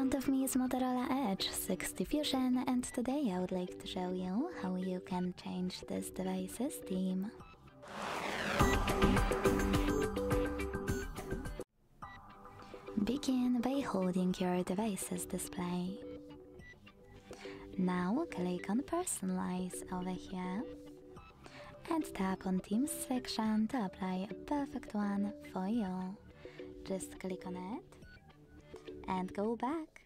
front of me is Motorola Edge 60 Fusion and today I would like to show you how you can change this device's theme. Begin by holding your device's display. Now click on Personalize over here and tap on Themes section to apply a perfect one for you. Just click on it and go back.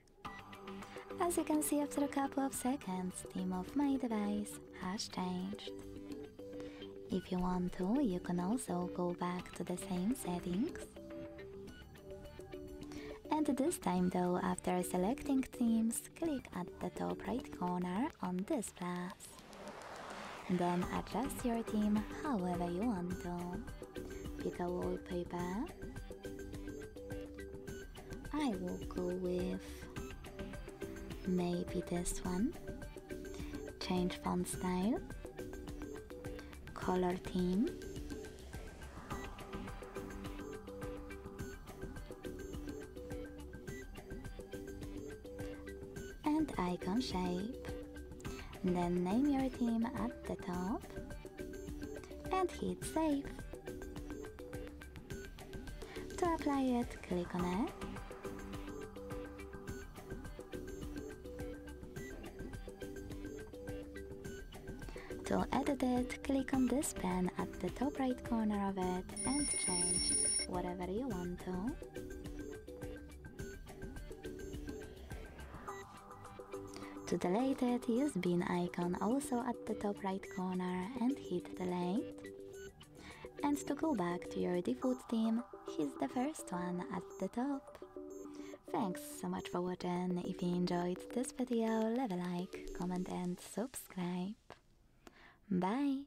As you can see after a couple of seconds, theme of my device has changed. If you want to, you can also go back to the same settings. And this time though, after selecting themes, click at the top right corner on this plus. Then adjust your theme however you want to. Pick a wallpaper. I will go with maybe this one. Change font style. Color theme. And icon shape. Then name your theme at the top and hit save. To apply it, click on it. To edit it, click on this pen at the top right corner of it and change whatever you want to. To delete it, use bin icon also at the top right corner and hit delete. And to go back to your default theme, hit the first one at the top. Thanks so much for watching. If you enjoyed this video, leave a like, comment and subscribe. Bye.